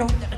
Perfecto.